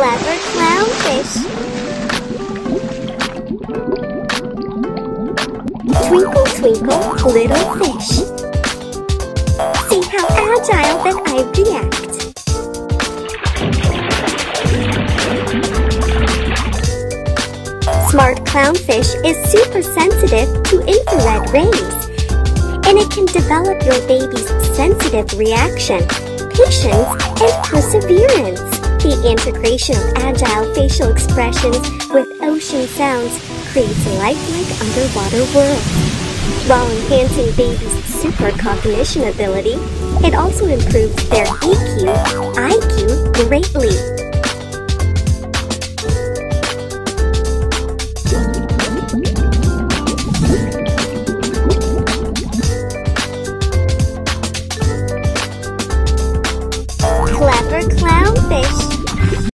Clever clownfish. Twinkle, twinkle, little fish. See how agile that I react. Smart clownfish is super sensitive to infrared rays, and it can develop your baby's sensitive reaction, patience, and perseverance. The integration of agile facial expressions with ocean sounds creates a lifelike underwater world. While enhancing babies' super cognition ability, it also improves their EQ, IQ greatly.